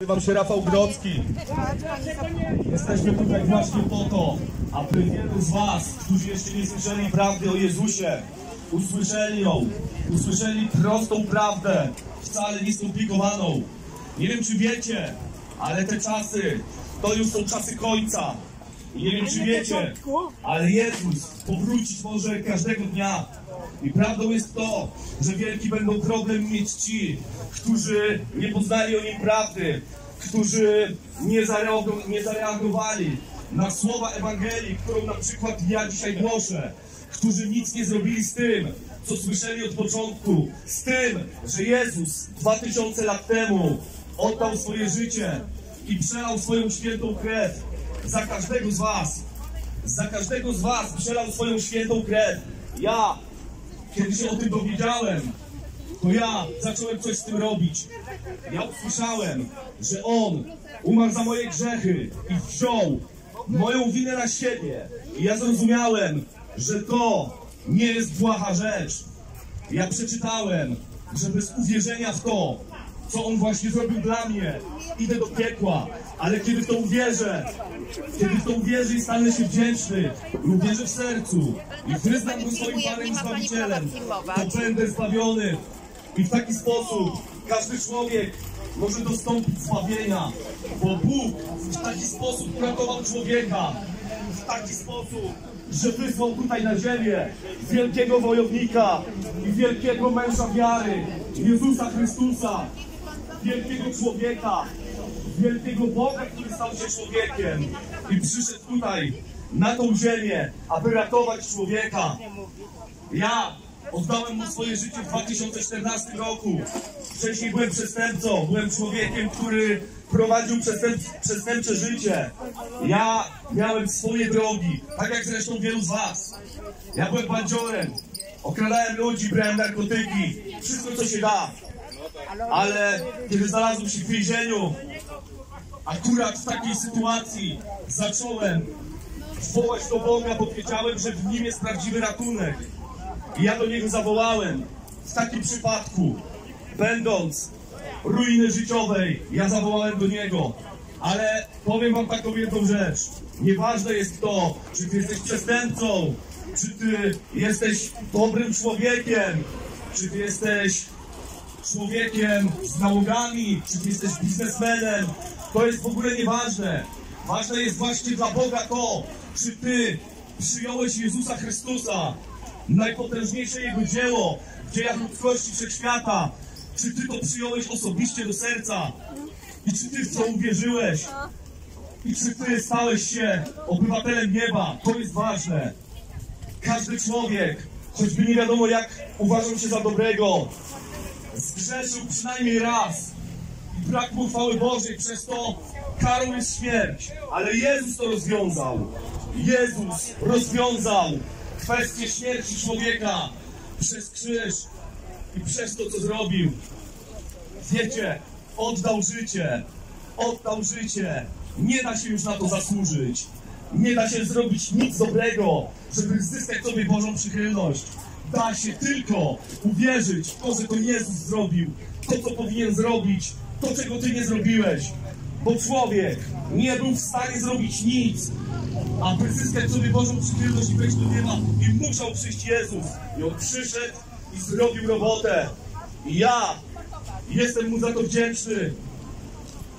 Nazywam się Rafał Grodzki. Jesteśmy tutaj właśnie po to, aby wielu z Was, którzy jeszcze nie słyszeli prawdy o Jezusie, usłyszeli ją, usłyszeli prostą prawdę, wcale nie skomplikowaną. Nie wiem, czy wiecie, ale te czasy to już są czasy końca. I nie wiem, czy wiecie, ale Jezus powrócić może każdego dnia. I prawdą jest to, że wielki będą problem mieć ci, którzy nie poznali o nim prawdy, którzy nie, zareago- nie zareagowali na słowa Ewangelii, którą na przykład ja dzisiaj głoszę, którzy nic nie zrobili z tym, co słyszeli od początku, z tym, że Jezus 2000 lat temu oddał swoje życie i przelał swoją świętą krew za każdego z was. Za każdego z was przelał swoją świętą krew. Ja, kiedy się o tym dowiedziałem, to ja zacząłem coś z tym robić. Ja usłyszałem, że On umarł za moje grzechy i wziął moją winę na siebie. I ja zrozumiałem, że to nie jest błaha rzecz. Ja przeczytałem, że bez uwierzenia w to, co On właśnie zrobił dla mnie, idę do piekła. Ale kiedy w to uwierzę, kiedy w to uwierzę i stanę się wdzięczny, uwierzę w sercu i wyznam Go swoim Panem i Zbawicielem, to będę zbawiony. I w taki sposób każdy człowiek może dostąpić zbawienia, bo Bóg w taki sposób uratował człowieka, w taki sposób, że wysłał tutaj na ziemię wielkiego wojownika i wielkiego męża wiary, Jezusa Chrystusa, wielkiego człowieka, wielkiego Boga, który stał się człowiekiem i przyszedł tutaj, na tą ziemię, aby ratować człowieka. Ja oddałem mu swoje życie w 2014 roku. Wcześniej byłem przestępcą, byłem człowiekiem, który prowadził przestęp, przestępcze życie. Ja miałem swoje drogi, tak jak zresztą wielu z was. Ja byłem bandziorem, okradałem ludzi, brałem narkotyki, wszystko co się da. Ale kiedy znalazłem się w więzieniu, akurat w takiej sytuacji zacząłem wołać do Boga, bo wiedziałem, że w nim jest prawdziwy ratunek. I ja do Niego zawołałem. W takim przypadku, będąc ruiny życiowej, ja zawołałem do Niego. Ale powiem Wam taką jedną rzecz. Nieważne jest to, czy Ty jesteś przestępcą, czy Ty jesteś dobrym człowiekiem, czy Ty jesteś człowiekiem z nałogami, czy ty jesteś biznesmenem, to jest w ogóle nieważne. Ważne jest właśnie dla Boga to, czy ty przyjąłeś Jezusa Chrystusa, najpotężniejsze Jego dzieło w dziejach ludzkości wszechświata. Czy ty to przyjąłeś osobiście do serca? I czy ty w to uwierzyłeś? I czy ty stałeś się obywatelem nieba? To jest ważne. Każdy człowiek, choćby nie wiadomo jak uważał się za dobrego, zgrzeszył przynajmniej raz i brak mu chwały Bożej, przez to karą jest śmierć. Ale Jezus to rozwiązał. Jezus rozwiązał kwestię śmierci człowieka przez krzyż i przez to, co zrobił. Wiecie, oddał życie, oddał życie. Nie da się już na to zasłużyć. Nie da się zrobić nic dobrego, żeby zyskać sobie Bożą przychylność. Da się tylko uwierzyć w to, że to Jezus zrobił, to, co powinien zrobić, to, czego Ty nie zrobiłeś. Bo człowiek nie był w stanie zrobić nic, aby zyskać sobie Bożą przychylność i wejść do nieba. I musiał przyjść Jezus. I On przyszedł i zrobił robotę. I ja jestem Mu za to wdzięczny.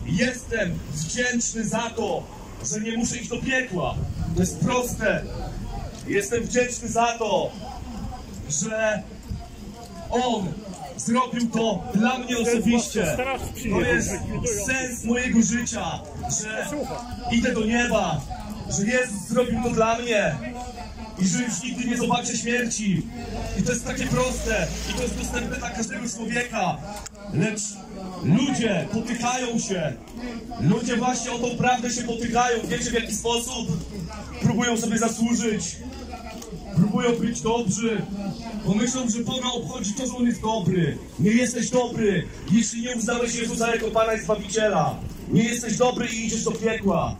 Jestem wdzięczny za to, że nie muszę iść do piekła. To jest proste. Jestem wdzięczny za to, że On zrobił to dla mnie osobiście. To jest sens mojego życia, że idę do nieba, że Jezus zrobił to dla mnie i że już nigdy nie zobaczę śmierci. I to jest takie proste i to jest dostępne dla każdego człowieka. Lecz ludzie potykają się. Ludzie właśnie o tą prawdę się potykają. Wiecie w jaki sposób? Próbują sobie zasłużyć. Próbują być dobrzy, bo myślą, że Boga obchodzi to, że On jest dobry. Nie jesteś dobry, jeśli nie uznałeś Jezusa jako Pana i Zbawiciela. Nie jesteś dobry i idziesz do piekła.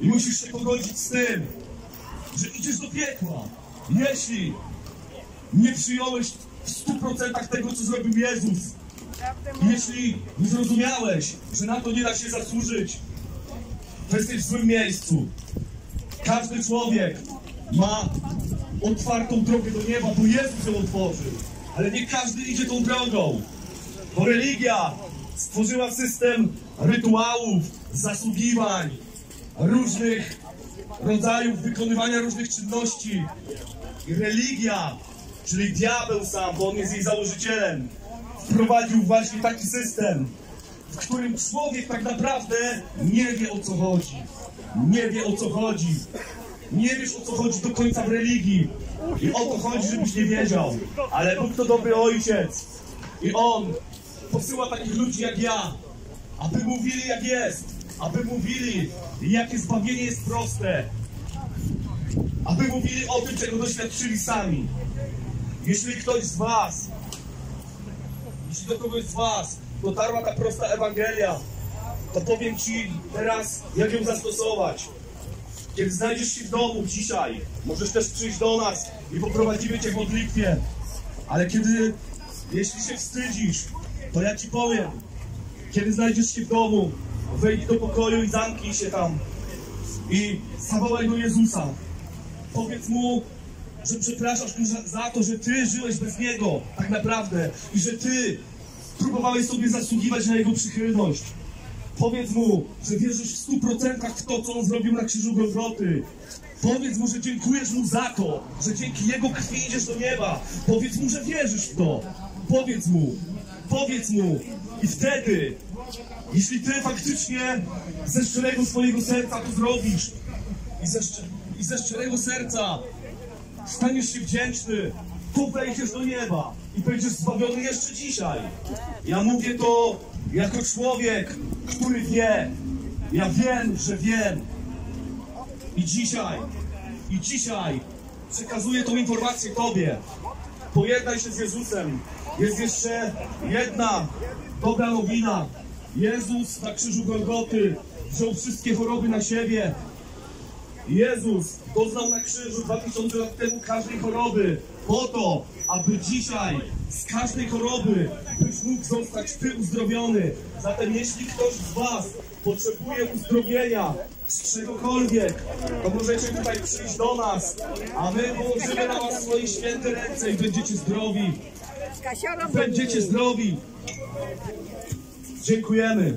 I musisz się pogodzić z tym, że idziesz do piekła. Jeśli nie przyjąłeś w 100% tego, co zrobił Jezus, Jeśli nie zrozumiałeś, że na to nie da się zasłużyć, to jesteś w złym miejscu. Każdy człowiek ma otwartą drogę do nieba, bo Jezus ją otworzył. Ale nie każdy idzie tą drogą. Bo religia stworzyła system rytuałów, zasługiwań, różnych rodzajów wykonywania różnych czynności. I religia, czyli diabeł sam, bo on jest jej założycielem, wprowadził właśnie taki system, w którym człowiek tak naprawdę nie wie o co chodzi. Nie wie o co chodzi. Nie wiesz o co chodzi do końca w religii. I o to chodzi, żebyś nie wiedział. Ale Bóg to dobry ojciec. I On posyła takich ludzi jak ja, aby mówili jak jest. Aby mówili, jakie zbawienie jest proste. Aby mówili o tym, czego doświadczyli sami. Jeśli ktoś z Was jeśli do kogoś z Was dotarła ta prosta Ewangelia, to powiem Ci teraz, jak ją zastosować. Kiedy znajdziesz się w domu dzisiaj, możesz też przyjść do nas i poprowadzimy Cię w modlitwie. Ale kiedy, jeśli się wstydzisz, to ja Ci powiem. Kiedy znajdziesz się w domu, wejdź do pokoju i zamknij się tam. I zawołaj do Jezusa. Powiedz Mu, że przepraszasz za, za to, że Ty żyłeś bez Niego, tak naprawdę. I że Ty próbowałeś sobie zasługiwać na Jego przychylność. Powiedz Mu, że wierzysz w stu procentach w to, co On zrobił na krzyżu Golgoty. Powiedz Mu, że dziękujesz Mu za to, że dzięki Jego krwi idziesz do nieba. Powiedz Mu, że wierzysz w to. Powiedz Mu, powiedz Mu. I wtedy, jeśli Ty faktycznie ze szczerego swojego serca to zrobisz i ze, i ze szczerego serca staniesz się wdzięczny, to wejdziesz do nieba i będziesz zbawiony jeszcze dzisiaj. Ja mówię to jako człowiek, który wie. Ja wiem, że wiem. I dzisiaj, i dzisiaj przekazuję tą informację Tobie. Pojednaj się z Jezusem. Jest jeszcze jedna dobra nowina. Jezus na krzyżu Golgoty wziął wszystkie choroby na siebie. Jezus doznał na krzyżu 2000 lat temu każdej choroby po to, aby dzisiaj z każdej choroby byś mógł zostać Ty uzdrowiony. Zatem jeśli ktoś z Was potrzebuje uzdrowienia z czegokolwiek, to możecie tutaj przyjść do nas, a my położymy na Was swoje święte ręce i będziecie zdrowi. Będziecie zdrowi. Dziękujemy.